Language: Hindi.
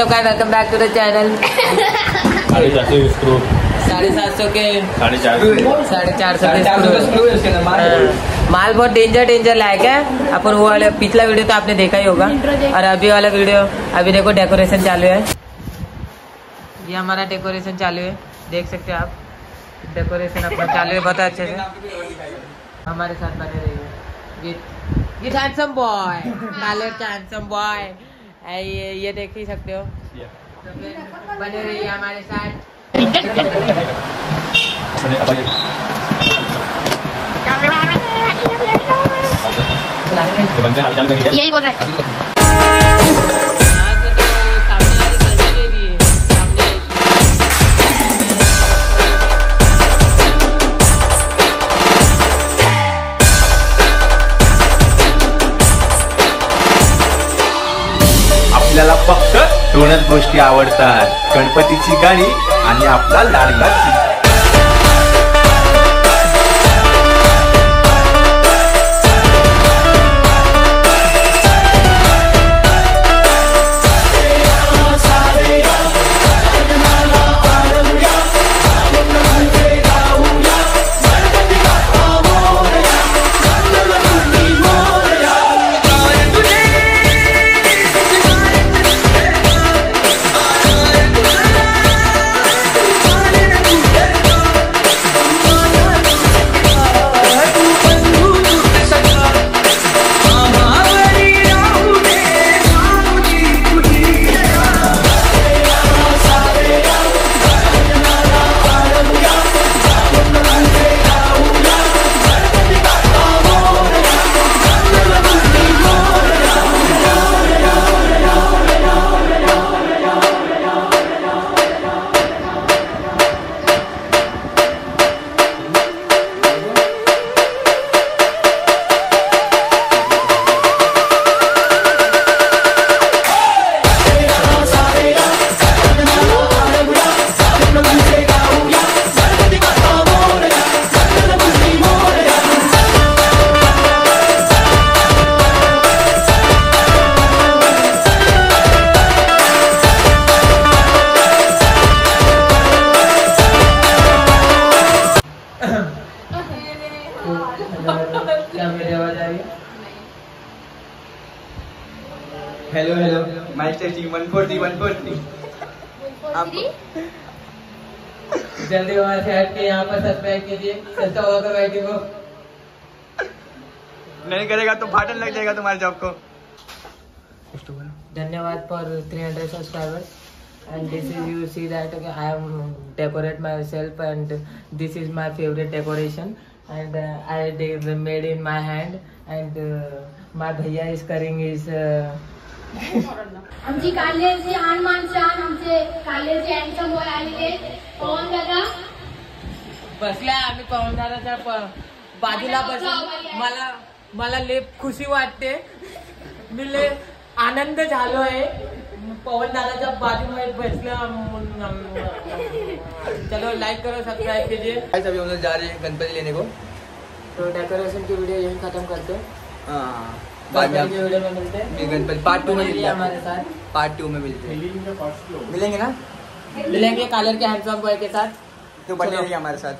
What's up guys welcome back to the channel साढ़े चार सौ स्क्रू साढ़े सात सौ के साढ़े चार सौ साढ़े चार सौ के सौ का माल। बहुत डेंजर डेंजर लायक है। अपन वो वाले पिछला वीडियो तो आपने देखा ही होगा। और अभी वाला वीडियो अभी देखो डेकोरेशन चालू है। ये हमारा डेकोरेशन चालू है। देख सकते हो आप। डेकोरेशन अपना चालू है बहुत अच्छे से। हमारे साथ बने रहिए। विथ विथ हैंडसम बॉय कालर का हैंडसम बॉय ये ये देख ही सकते हो। बने रहिए हमारे साथ। यही बोल रहे हैं। आपल्याला फक्त दोनच गोष्टी आवडतात. गणपतीची गाणी आणि आपला लाडका hello hello mic testing one four three one four three जल्दी हमारे से हट के यहाँ पर सब्सक्राइब कीजिए सस्ता होगा कर बैठी को नहीं करेगा तो फाटन लग जाएगा तुम्हारे जॉब को धन्यवाद for 300 subscribers and this is you see that okay, I am decorate myself and this is my favorite decoration and uh, I did made in my hand and uh, my bhaiya is carrying his uh, आमची कालेरची हनुमान छान आमचे कालेरचे हँडसम बॉय आलेले पवन दादा? बसल्या आम्ही पवनदाराच्या प- बाजूला बसून. मला मला लय खुशी वाटते. मी लय आनंद झालोय. पवनदाराच्या बाजूमध्ये बसलं चलो लाइक करो सब्सक्राइब कीजिए. गाइस अभी हम लोग जा रहे हैं गणपति लेने को। तो डेकोरेशन की वीडियो यहीं खत्म करते हैं। हाँ। मिलते हैं। पार्ट टू में मिलते हैं। पार्ट टू में मिलते हैं। मिलेंगे ना मिलेंगे कालर के हैंडसम बॉय के साथ। तो बने रहिए हमारे साथ।